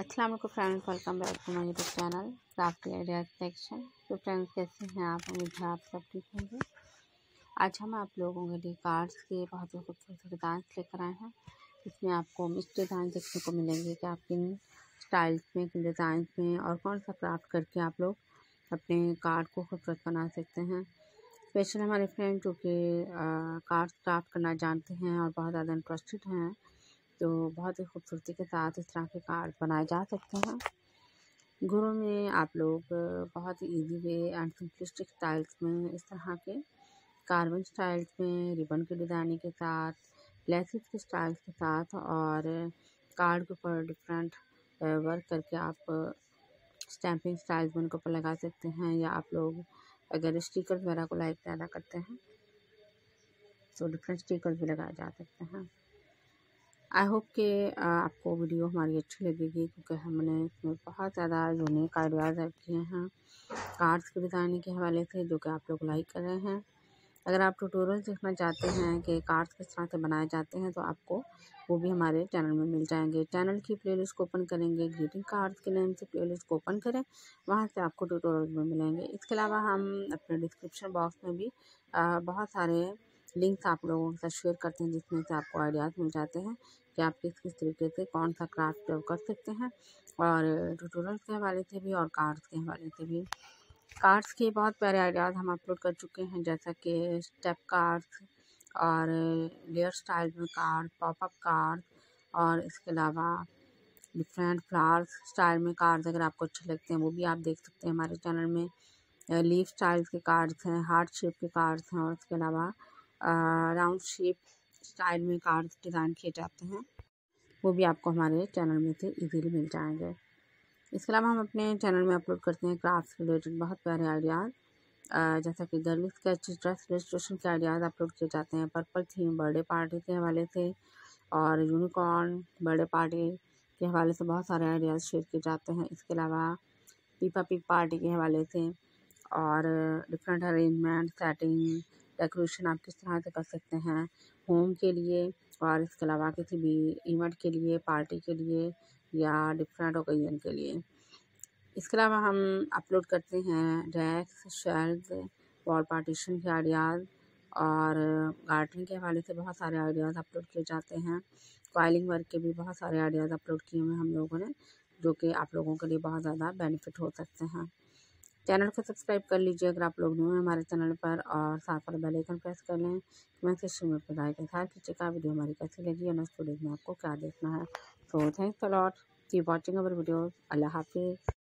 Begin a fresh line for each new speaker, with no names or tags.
अस्सलाम वालेकुम friends welcome back to my YouTube channel crafty idea section तो friends कैसे हैं आप? उम्मीद है आप सब ठीक होंगे। आज हम आप लोगों के लिए कार्ड्स के बहुत ही खूबसूरत डिज़ाइन लेकर आए हैं। इसमें आपको मिक्स डिज़ाइन देखने को मिलेंगे कि आप किन स्टाइल्स में, किन डिज़ाइन में और कौन सा क्राफ्ट करके आप लोग अपने कार्ड को खूबसूरत बना सकते हैं। स्पेशल हमारे फ्रेंड जो कि कार्ड क्राफ्ट करना जानते हैं और बहुत ज़्यादा इंटरेस्टेड हैं। तो बहुत ही खूबसूरती के साथ इस तरह के कार्ड बनाए जा सकते हैं। घरों में आप लोग बहुत ही easy way and simplistic styles में इस तरह के कार्बन स्टाइल्स में रिबन की डिज़ाइनिंग के साथ लेसिस के स्टाइल्स के साथ और कार्ड के ऊपर डिफरेंट वर्क करके आप स्टैंपिंग स्टाइल्स में उनके ऊपर लगा सकते हैं या आप लोग अगर स्टिकर वगैरह को लाइक ज़्यादा करते हैं तो डिफरेंट स्टिकर भी लगाए जा सकते हैं। आई होप कि आपको वीडियो हमारी अच्छी लगेगी क्योंकि हमने इसमें बहुत ज़्यादा यूनिक आइडियाज़ ऐड किए हैं। कार्ड्स के डिज़ाइनिंग के हवाले से जो कि आप लोग लाइक कर रहे हैं। अगर आप ट्यूटोरियल देखना चाहते हैं कि कार्ड्स किस तरह से बनाए जाते हैं तो आपको वो भी हमारे चैनल में मिल जाएँगे। चैनल की प्लेलिस्ट को ओपन करेंगे, ग्रीटिंग कार्ड्स के नेम से प्लेलिस्ट को ओपन करें, वहाँ से आपको ट्यूटोरियल में मिलेंगे। इसके अलावा हम अपने डिस्क्रिप्शन बॉक्स में भी बहुत सारे लिंक्स आप लोगों के साथ शेयर करते हैं जिसमें से आपको आइडियाज़ मिल जाते हैं कि आप किस किस तरीके से कौन सा क्राफ्ट कर सकते हैं और ट्यूटोरियल के हवाले से भी और कार्ड्स के हवाले से भी। कार्ड्स के बहुत प्यारे आइडियाज़ हम अपलोड कर चुके हैं, जैसा कि स्टेप कार्ड्स और लेयर स्टाइल में कार्ड, पॉपअप कार्ड और इसके अलावा डिफरेंट फ्लावर्स स्टाइल में कार्ड्स अगर आपको अच्छे लगते हैं, वो भी आप देख सकते हैं हमारे चैनल में। लीफ स्टाइल्स के कार्ड्स हैं, हार्ट शेप के कार्ड्स हैं और इसके अलावा राउंड शेप स्टाइल में कार्ड्स डिज़ाइन किए जाते हैं। वो भी आपको हमारे चैनल में से इजीली मिल जाएँगे। इसके अलावा हम अपने चैनल में अपलोड करते हैं क्राफ्ट रिलेटेड बहुत प्यारे आइडियाज़ जैसा कि गर्ली स्केच ड्रेस रजिस्ट्रेशन के आइडियाज़ अपलोड किए जाते हैं। पर्पल थीम बर्थडे पार्टी के हवाले से और यूनिकॉर्न बर्थडे पार्टी के हवाले से बहुत सारे आइडियाज़ शेयर किए जाते हैं। इसके अलावा पीपा पीप पार्टी के हवाले से और डिफरेंट अरेंजमेंट सेटिंग डेकोरेशन आप किस तरह से कर सकते हैं? होम के लिए और इसके अलावा किसी भी इवेंट के लिए पार्टी के लिए या डिफरेंट ओकेजन के लिए। इसके अलावा हम अपलोड करते हैं रैक्स शेल्फ वॉल पार्टीशन के आइडियाज़ और गार्डनिंग के हवाले से बहुत सारे आइडियाज़ अपलोड किए जाते हैं। कॉइलिंग वर्क के भी बहुत सारे आइडियाज़ अपलोड किए हुए हम लोगों ने, जो कि आप लोगों के लिए बहुत ज़्यादा बेनिफिट हो सकते हैं। चैनल को सब्सक्राइब कर लीजिए अगर आप लोग न्यू हैं हमारे चैनल पर और साथ वाले बेल आइकन प्रेस कर लें मैं सेक्शन में बताया के साथ कीजिएगा वीडियो हमारी कैसी लगी और नेक्स्ट वीडियो में आपको क्या देखना है। So thanks a lot keep watching our videos अल्लाह हाफिज़.